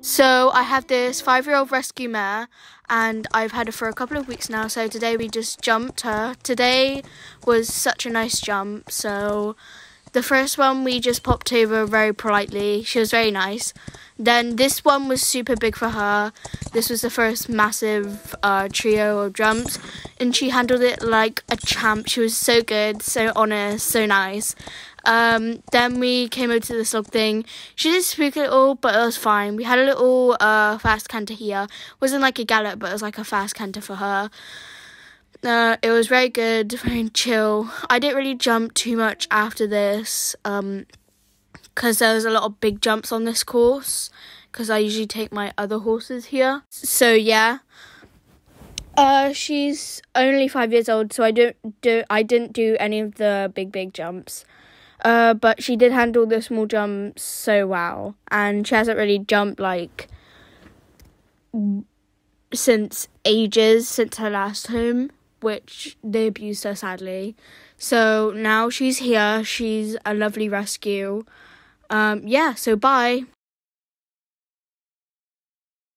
So I have this five-year-old rescue mare, and I've had her for a couple of weeks now. So today we just jumped her. Today was such a nice jump. So the first one we just popped over very politely. She was very nice. Then this one was super big for her. This was the first massive uh, trio of jumps, and she handled it like a champ. She was so good, so honest, so nice. Um, then we came over to the slug thing. She did speak a little, but it was fine. We had a little uh, fast canter here. It wasn't like a gallop, but it was like a fast canter for her. Uh, it was very good, very chill. I didn't really jump too much after this. Um, because there was a lot of big jumps on this course because I usually take my other horses here. So yeah. Uh, she's only five years old, so I don't do I didn't do any of the big big jumps. Uh, but she did handle the small jumps so well, and she hasn't really jumped like since ages since her last home, which they abused her sadly. So now she's here. She's a lovely rescue. Um, yeah, so bye.